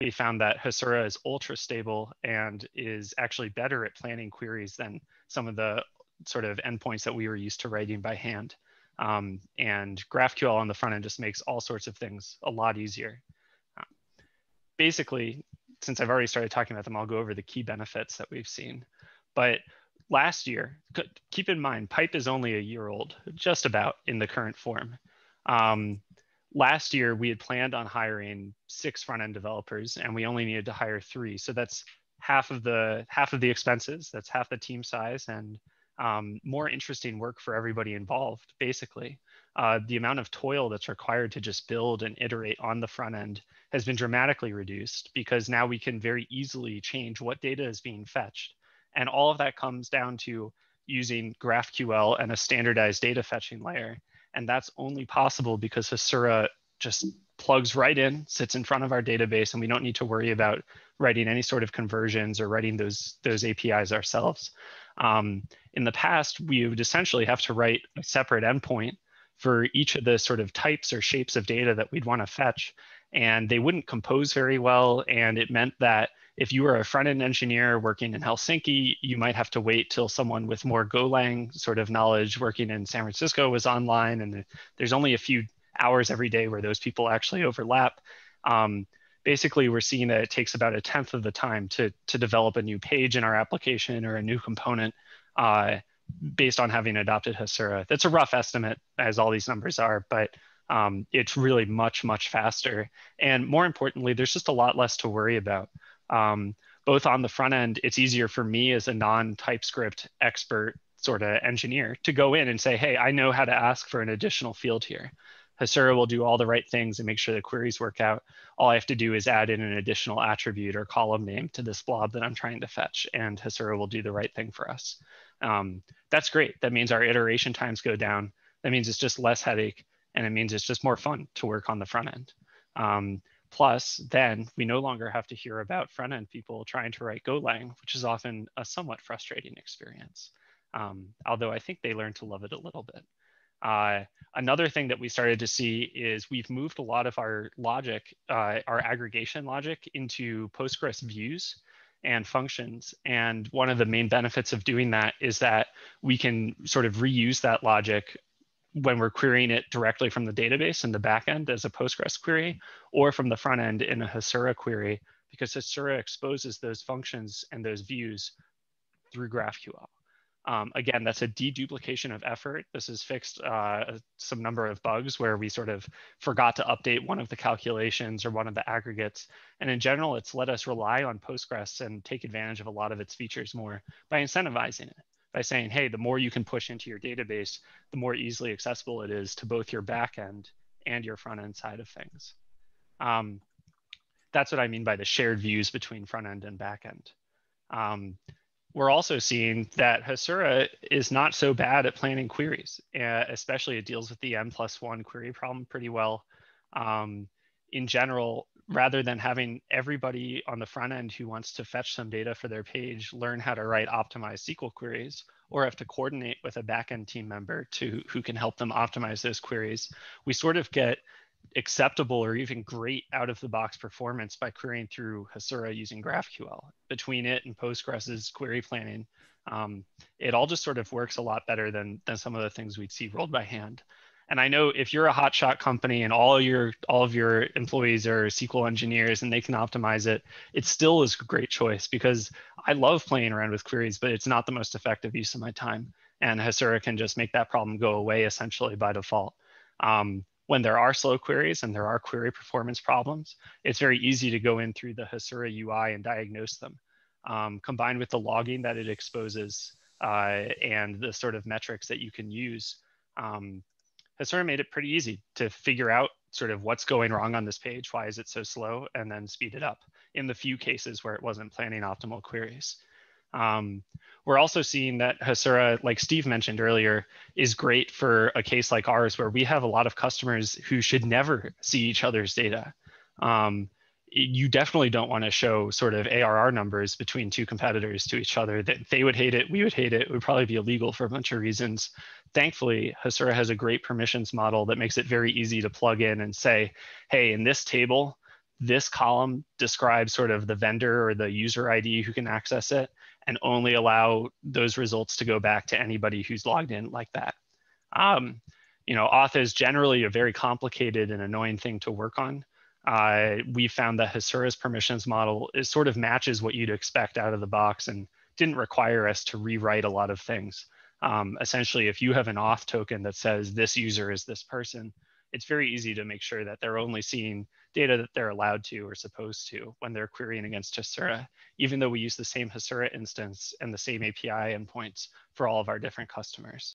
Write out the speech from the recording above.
we found that Hasura is ultra stable and is actually better at planning queries than some of the sort of endpoints that we were used to writing by hand. Um, and GraphQL on the front end just makes all sorts of things a lot easier. Uh, basically, since I've already started talking about them, I'll go over the key benefits that we've seen. But last year, keep in mind, Pipe is only a year old, just about in the current form. Um, last year, we had planned on hiring six front-end developers, and we only needed to hire three. So that's half of the half of the expenses. That's half the team size, and um, more interesting work for everybody involved. Basically, uh, the amount of toil that's required to just build and iterate on the front end has been dramatically reduced because now we can very easily change what data is being fetched and all of that comes down to using GraphQL and a standardized data fetching layer. And that's only possible because Hasura just plugs right in, sits in front of our database, and we don't need to worry about writing any sort of conversions or writing those, those APIs ourselves. Um, in the past, we would essentially have to write a separate endpoint for each of the sort of types or shapes of data that we'd want to fetch. And they wouldn't compose very well. And it meant that if you were a front end engineer working in Helsinki, you might have to wait till someone with more Golang sort of knowledge working in San Francisco was online. And there's only a few hours every day where those people actually overlap. Um, basically, we're seeing that it takes about a tenth of the time to, to develop a new page in our application or a new component uh, based on having adopted Hasura. That's a rough estimate, as all these numbers are, but um, it's really much, much faster. And more importantly, there's just a lot less to worry about um, both on the front end, it's easier for me as a non TypeScript expert sort of engineer to go in and say, hey, I know how to ask for an additional field here. Hasura will do all the right things and make sure the queries work out. All I have to do is add in an additional attribute or column name to this blob that I'm trying to fetch, and Hasura will do the right thing for us. Um, that's great. That means our iteration times go down. That means it's just less headache, and it means it's just more fun to work on the front end. Um, Plus, then we no longer have to hear about front end people trying to write Golang, which is often a somewhat frustrating experience. Um, although I think they learn to love it a little bit. Uh, another thing that we started to see is we've moved a lot of our logic, uh, our aggregation logic, into Postgres views and functions. And one of the main benefits of doing that is that we can sort of reuse that logic when we're querying it directly from the database in the backend as a Postgres query, or from the front end in a Hasura query, because Hasura exposes those functions and those views through GraphQL. Um, again, that's a deduplication of effort. This has fixed uh, some number of bugs where we sort of forgot to update one of the calculations or one of the aggregates. And in general, it's let us rely on Postgres and take advantage of a lot of its features more by incentivizing it by saying, hey, the more you can push into your database, the more easily accessible it is to both your backend and your front end side of things. Um, that's what I mean by the shared views between front end and back end. Um, we're also seeing that Hasura is not so bad at planning queries, uh, especially it deals with the n plus one query problem pretty well. Um, in general, rather than having everybody on the front end who wants to fetch some data for their page learn how to write optimized SQL queries or have to coordinate with a backend team member to who can help them optimize those queries, we sort of get acceptable or even great out of the box performance by querying through Hasura using GraphQL. Between it and Postgres's query planning, um, it all just sort of works a lot better than, than some of the things we'd see rolled by hand. And I know if you're a hotshot company and all your all of your employees are SQL engineers and they can optimize it, it still is a great choice because I love playing around with queries, but it's not the most effective use of my time. And Hasura can just make that problem go away essentially by default. Um, when there are slow queries and there are query performance problems, it's very easy to go in through the Hasura UI and diagnose them. Um, combined with the logging that it exposes uh, and the sort of metrics that you can use, um, has sort of made it pretty easy to figure out sort of what's going wrong on this page, why is it so slow, and then speed it up in the few cases where it wasn't planning optimal queries. Um, we're also seeing that Hasura, like Steve mentioned earlier, is great for a case like ours where we have a lot of customers who should never see each other's data. Um, you definitely don't want to show sort of ARR numbers between two competitors to each other. That they would hate it, we would hate it. It would probably be illegal for a bunch of reasons. Thankfully, Hasura has a great permissions model that makes it very easy to plug in and say, hey, in this table, this column describes sort of the vendor or the user ID who can access it and only allow those results to go back to anybody who's logged in like that. Um, you know, auth is generally a very complicated and annoying thing to work on. Uh, we found that Hasura's permissions model is sort of matches what you'd expect out of the box and didn't require us to rewrite a lot of things. Um, essentially, if you have an auth token that says this user is this person, it's very easy to make sure that they're only seeing data that they're allowed to or supposed to when they're querying against Hasura, even though we use the same Hasura instance and the same API endpoints for all of our different customers.